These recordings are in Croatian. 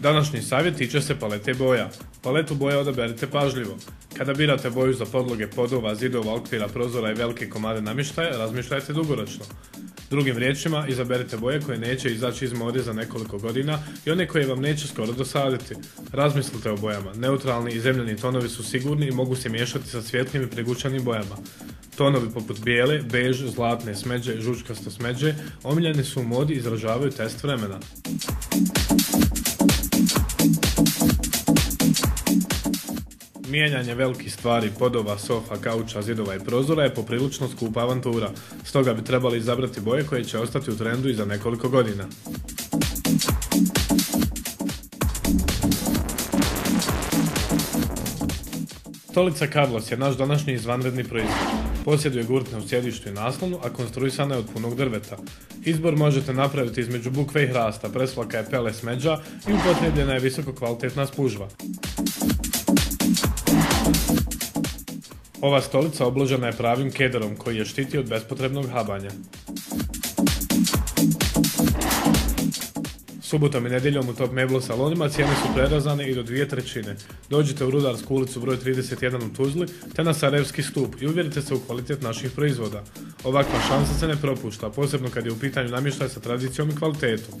Današnji savjet tiče se palete boja. Paletu boja odaberite pažljivo. Kada birate boju za podloge podova, zidova, okvira, prozora i velike komade namještaja, razmišljajte dugoročno. Drugim riječima, izaberite boje koje neće izaći iz mode za nekoliko godina i one koje vam neće skoro dosaditi. Razmislite o bojama. Neutralni i zemljani tonovi su sigurni i mogu se miješati sa svjetlim i pregučanim bojama. Tonovi poput bijele, bež, zlatne smeđe, žučkasto smeđe omiljeni su u modi i izražavaju test vremena. Mijenjanje velikih stvari, podova, sofa, kauča, zidova i prozora je poprilično skupa avantura, stoga bi trebali izabrati boje koje će ostati u trendu i za nekoliko godina. Stolica Carlos je naš današnji izvanredni proizvod. Posjeduje gurtne u sjedištu i naslonu, a konstruisana je od punog drveta. Izbor možete napraviti između bukve i hrasta, preslaka je pele smeđa i upotrebljena je visoko kvalitetna spužva. Ova stolica obložena je pravim kederom koji je štiti od bespotrebnog habanja. Subotom i nedjeljom u Top Meblo salonima cijene su prerazane i do dvije trećine. Dođite u Rudarsku ulicu broj 31 u Tuzli te na Sarajevski stup i uvjerite se u kvalitet naših proizvoda. Ovakva šansa se ne propušta, posebno kad je u pitanju namještaj sa tradicijom i kvalitetom.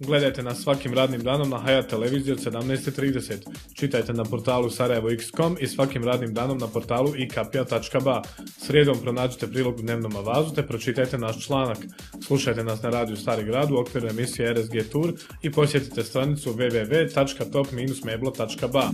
Gledajte nas svakim radnim danom na Hayat televiziji od 17.30. Čitajte na portalu sarajevo.com i svakim radnim danom na portalu ikapija.ba. Srijedom pronađite prilog u dnevnom avazu te pročitajte naš članak. Slušajte nas na radiju Stari grad u okviru emisije RSG Tour i posjetite stranicu www.top-meblo.ba.